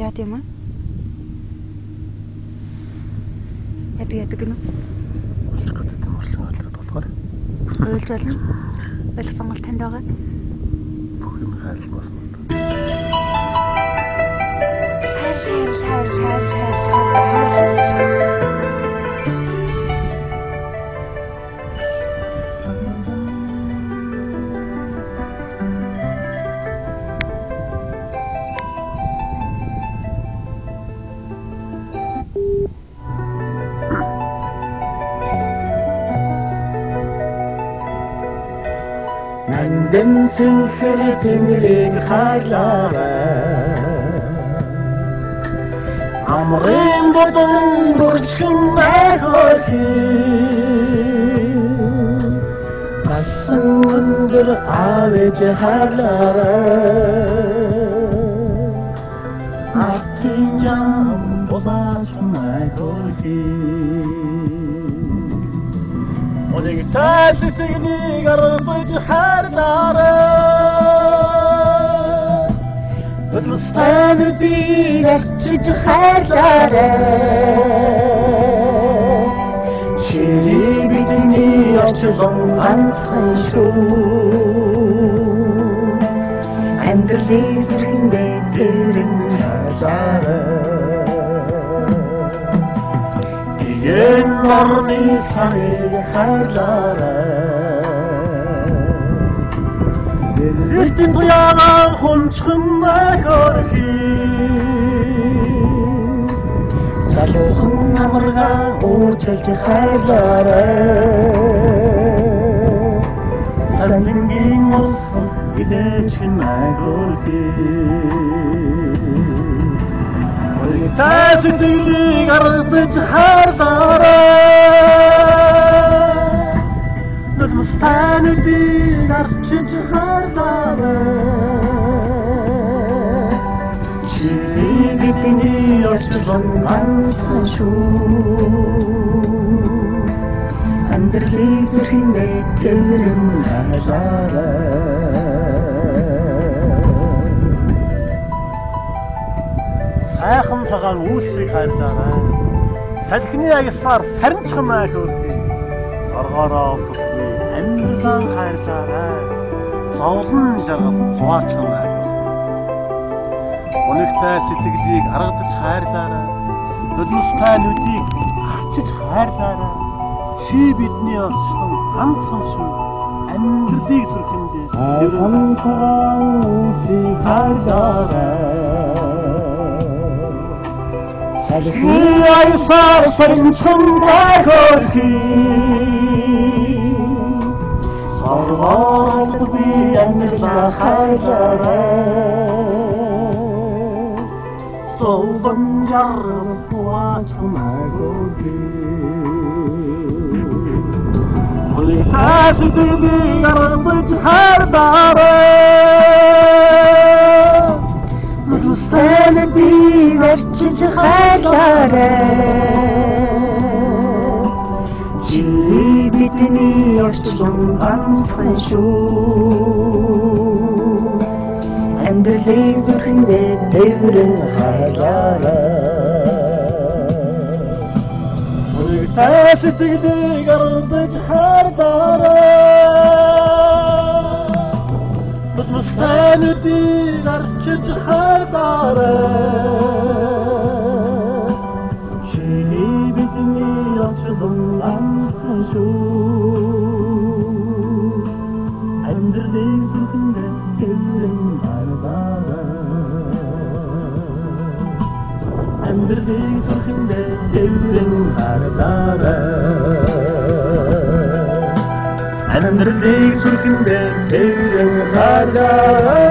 Яа тийм үү? Яд яд гэнэ. Өөрчлөлт өөрчлөлт ойлгоод бодгоор Ойлж байна. Ойлгох сонголт танд байгаа. бүх юм хайлтмаас нь. Хайр хайр хайр хайр хайр хайр Нандин цэнхэр тэнгэрийг хайлаарай Амрын бодон бүрчхэн байхойхи Асан өндөр авэж хайлаарай Артын жам булаач майхойхи Онийг та сэтгэлийг ардж хайрлаарай Бодлостойнуудыг арчиж хайрлаарай Чи бидний орчлон ганцхан шүү. Амьдралын зэрхэндээ тэрэн хайлаарай Yen orni sari хайлаарай Эртэн туяагаа хунчхан махорхи Залуухан амаргаа уучлж хайлаарай Санингийн усан илээч махорхи Та сэтгэлийг ардж хайрлаарай бидний орчлон ганцхан шүү Амьдралыг зэрхэндээ тэрэн хайлаарай Сайхан цагаан үүсийг хайрлаарай. Салхины агсаар сарнчхан майх өргөе. Зоргоороо тусгүй амьдралаа хайрлаарай. Зовлон жаргал хуваачхан байг. Өнөгтэй сэтгэлийг аргадж хайрлаарай. Нулимстай нүдийг авчиж хайрлаарай. Чи бидний орчлон ганцхан шүү. Амьдралыг Сайхан цагаан үүсийг хайрлаарай Салхи аясаар сарнцхан байхорхи Соргоод би амьдралаа хайрлаарай Зовлон жаргал хувач хамаагүй Хасдгийг аргаж хайрлаарай Мөстэнэдийг арчиж хайрлаарай Чи бидний орчлон ганцхан шүү Амьдралыг зүрхэндээ дэврэн хайрлаарай Та сэтгэлийг ардж хайрлаарай Мөстэнүүдийг арчиж хайрлаарай Чи бидний орчлон ганцхан шүү хайрлаарай Амьдралыг зүрхэндээ дэврэн хараарай Амьдралыг зүрхэндээ дэврэн хараарай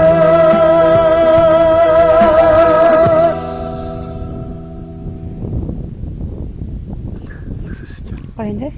Гоё нэ.